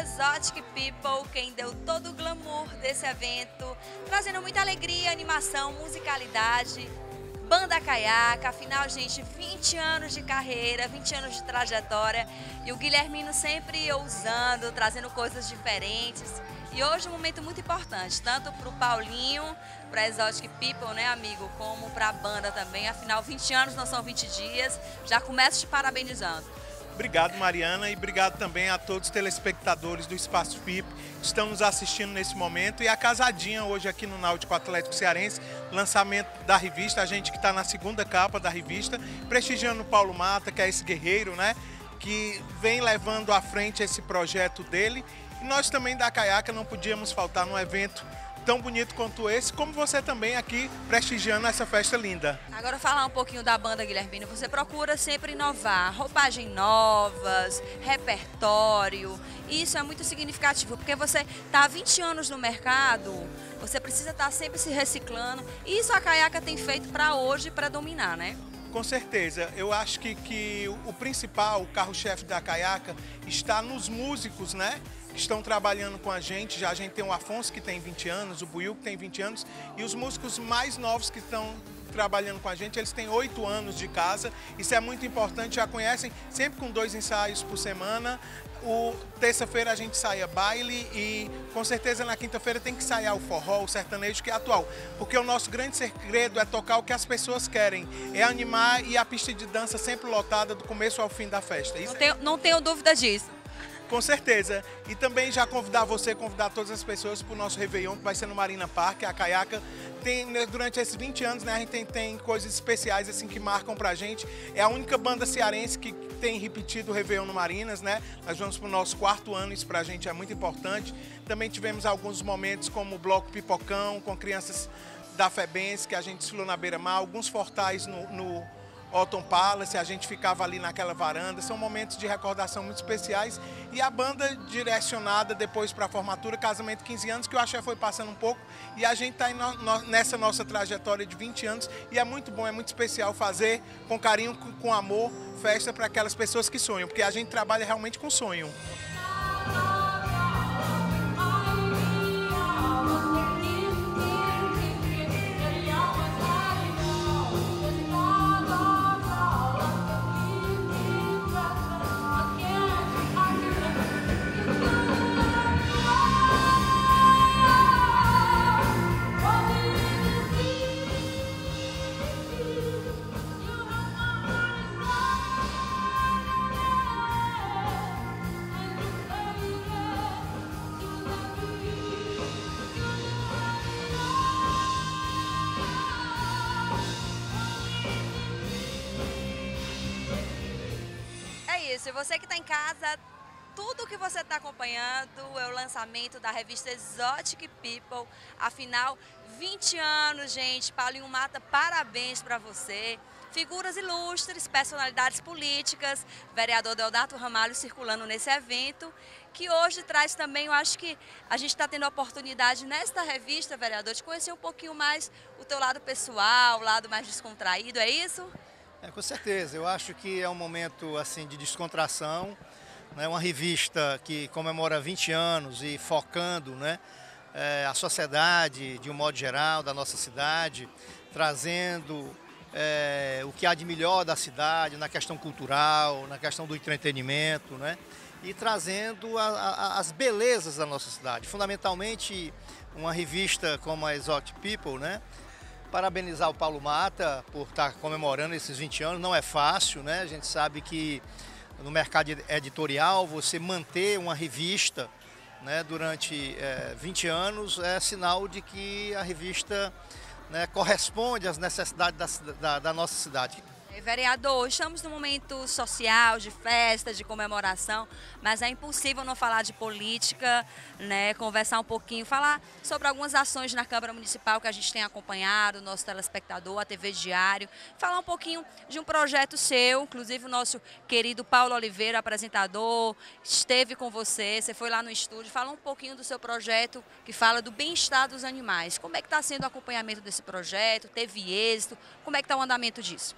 Exotic People, quem deu todo o glamour desse evento, trazendo muita alegria, animação, musicalidade. Banda Caiaca, afinal, gente, 20 anos de carreira, 20 anos de trajetória e o Guilhermino sempre ousando, trazendo coisas diferentes. E hoje um momento muito importante, tanto para o Paulinho, para Exotic People, né, amigo, como para a banda também. Afinal, 20 anos não são 20 dias. Já começo te parabenizando. Obrigado, Mariana, e obrigado também a todos os telespectadores do Espaço FIP que estão nos assistindo nesse momento. E a casadinha hoje aqui no Náutico Atlético Cearense, lançamento da revista, a gente que está na segunda capa da revista, prestigiando o Paulo Mata, que é esse guerreiro, né? Que vem levando à frente esse projeto dele. E nós também da Caiaca não podíamos faltar num evento tão bonito quanto esse, como você também aqui prestigiando essa festa linda. Agora falar um pouquinho da banda Guilhermino. Você procura sempre inovar, roupagem novas, repertório. Isso é muito significativo, porque você está há 20 anos no mercado, você precisa estar sempre se reciclando. E isso a Caiaca tem feito para hoje, para dominar, né? Com certeza, eu acho que, que o principal, o carro-chefe da Caiaca, está nos músicos, né? Que estão trabalhando com a gente. Já a gente tem o Afonso, que tem 20 anos, o Buiu, que tem 20 anos, e os músicos mais novos que estão trabalhando com a gente, eles têm 8 anos de casa. Isso é muito importante, já conhecem, sempre com dois ensaios por semana. O terça-feira a gente saia baile e com certeza na quinta-feira tem que sair o forró, o sertanejo que é atual, porque o nosso grande segredo é tocar o que as pessoas querem, é animar e a pista de dança sempre lotada do começo ao fim da festa. Isso Não tenho, não tenho dúvida disso. Com certeza. E também já convidar você, convidar todas as pessoas para o nosso Réveillon, que vai ser no Marina Park, a Caiaca. Tem, né, durante esses 20 anos, né, a gente tem, tem coisas especiais assim que marcam pra gente. É a única banda cearense que tem repetido o Réveillon no Marinas, né? Nós vamos pro nosso quarto ano, isso pra gente é muito importante. Também tivemos alguns momentos como o Bloco Pipocão, com crianças da FEBENS, que a gente desfilou na beira-mar, alguns fortais no, no Otton Palace, a gente ficava ali naquela varanda. São momentos de recordação muito especiais. E a banda direcionada depois para a formatura, casamento 15 anos, que o axé foi passando um pouco. E a gente está nessa nossa trajetória de 20 anos. E é muito bom, é muito especial fazer com carinho, com, com amor, festa para aquelas pessoas que sonham. Porque a gente trabalha realmente com sonho. Isso. E você que está em casa, tudo que você está acompanhando é o lançamento da revista Exotic People. Afinal, 20 anos, gente. Paulinho Mata, parabéns para você. Figuras ilustres, personalidades políticas, vereador Deodato Ramalho circulando nesse evento, que hoje traz também, eu acho que a gente está tendo a oportunidade nesta revista, vereador, de conhecer um pouquinho mais o teu lado pessoal, o lado mais descontraído, é isso? É, com certeza, eu acho que é um momento assim de descontração, né? uma revista que comemora 20 anos e focando né? é, a sociedade de um modo geral, da nossa cidade, trazendo é, o que há de melhor da cidade na questão cultural, na questão do entretenimento, né? e trazendo a, a, as belezas da nossa cidade. Fundamentalmente, uma revista como a Exotic People, né? Parabenizar o Paulo Mata por estar comemorando esses 20 anos. Não é fácil, né? A gente sabe que no mercado editorial você manter uma revista né, durante é, 20 anos é sinal de que a revista né, corresponde às necessidades da, da, da, nossa cidade. É, Vereador, estamos num momento social, de festa, de comemoração, mas é impossível não falar de política, né? Conversar um pouquinho, falar sobre algumas ações na Câmara Municipal que a gente tem acompanhado, o nosso telespectador, a TV Diário, falar um pouquinho de um projeto seu, inclusive o nosso querido Paulo Oliveira, apresentador, esteve com você, você foi lá no estúdio, fala um pouquinho do seu projeto que fala do bem-estar dos animais. Como é que está sendo o acompanhamento desse projeto? Teve êxito? Como é que está o andamento disso?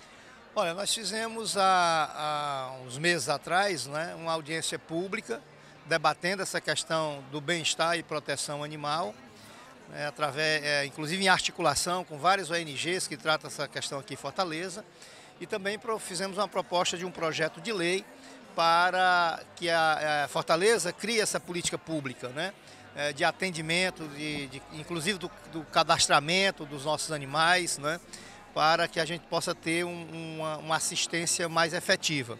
Olha, nós fizemos há, há uns meses atrás né, uma audiência pública debatendo essa questão do bem-estar e proteção animal, né, através, é, inclusive em articulação com várias ONGs que tratam essa questão aqui em Fortaleza. E também fizemos uma proposta de um projeto de lei para que a, a Fortaleza crie essa política pública, né? é, de atendimento, de, de- inclusive do, do cadastramento dos nossos animais, né? Para que a gente possa ter um- uma, uma assistência mais efetiva.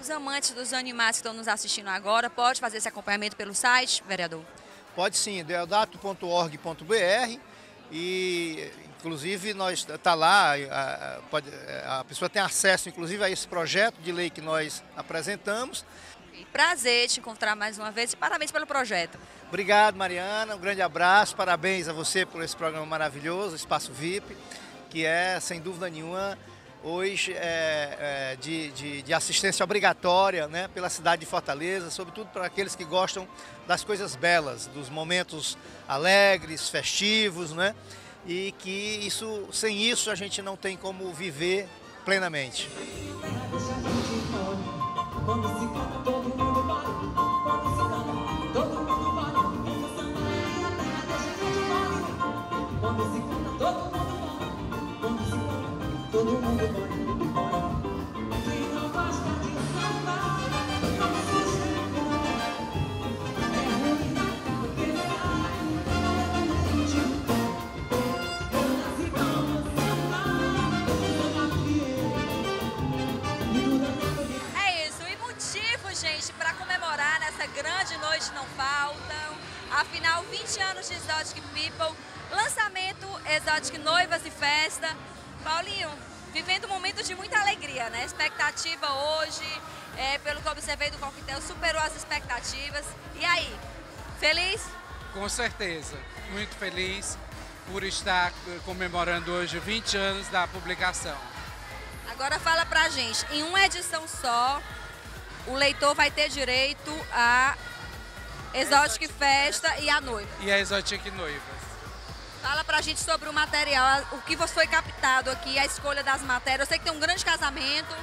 Os amantes dos animais que estão nos assistindo agora, pode fazer esse acompanhamento pelo site, vereador? Pode sim, deodato.org.br e inclusive nós está lá, a, pode- a pessoa tem acesso inclusive a esse projeto de lei que nós apresentamos. E Prazer te encontrar mais uma vez e parabéns pelo projeto. Obrigado, Mariana. Um grande abraço. Parabéns a você por esse programa maravilhoso, Espaço VIP, que é, sem dúvida nenhuma, hoje é, é, de, de- de assistência obrigatória né, pela cidade de Fortaleza, sobretudo para aqueles que gostam das coisas belas, dos momentos alegres, festivos, né? E que isso, sem isso a gente não tem como viver plenamente. Quando se todo Afinal, 20 anos de Exotic People, lançamento Exotic Noivas e Festa. Paulinho, vivendo um momento de muita alegria, né? Expectativa hoje, é, pelo que observei do coquetel, superou as expectativas. E aí, feliz? Com certeza, muito feliz por estar comemorando hoje 20 anos da publicação. Agora fala pra gente, em uma edição só, o leitor vai ter direito a Exotic Festa e a noiva. E a Exotic Noivas. Fala pra gente sobre o material, o que foi captado aqui, a escolha das matérias. Eu sei que tem um grande casamento.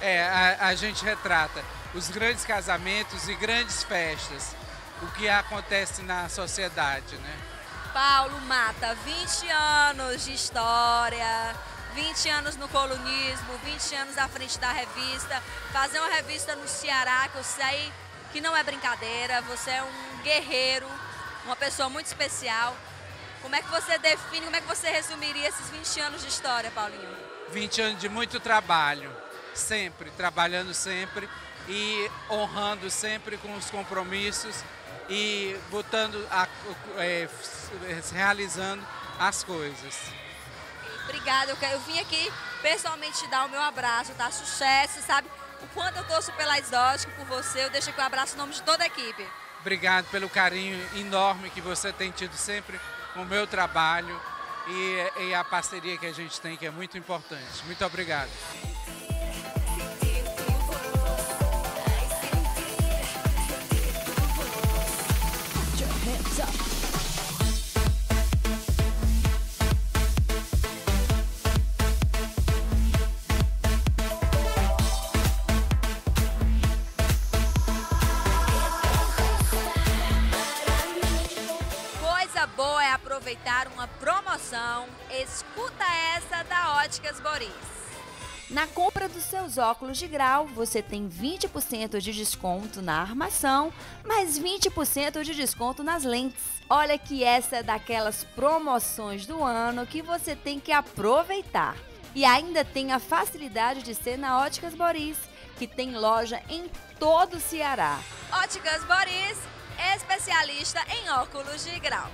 É, a, a gente retrata os grandes casamentos e grandes festas, o que acontece na sociedade, né? Paulo Mata, 20 anos de história, 20 anos no colunismo, 20 anos à frente da revista. Fazer uma revista no Ceará, que eu sei que não é brincadeira, você é um guerreiro, uma pessoa muito especial. Como é que você define, como é que você resumiria esses 20 anos de história, Paulinho? 20 anos de muito trabalho, sempre, trabalhando sempre e honrando sempre com os compromissos e botando, a, é, realizando as coisas. Obrigada, eu, quero- eu vim aqui pessoalmente te dar o meu abraço, tá? Sucesso, sabe? O quanto eu torço pela Exótica, por você, eu deixo aqui um abraço em nome de toda a equipe. Obrigado pelo carinho enorme que você tem tido sempre com o meu trabalho e, e a parceria que a gente tem, que é muito importante. Muito obrigado. Aproveitar uma promoção. Escuta essa da Óticas Boris. Na compra dos seus óculos de grau, você tem 20% de desconto na armação, mais 20% de desconto nas lentes. Olha que essa é daquelas promoções do ano que você tem que aproveitar. E ainda tem a facilidade de ser na Óticas Boris, que tem loja em todo o Ceará. Óticas Boris, especialista em óculos de grau.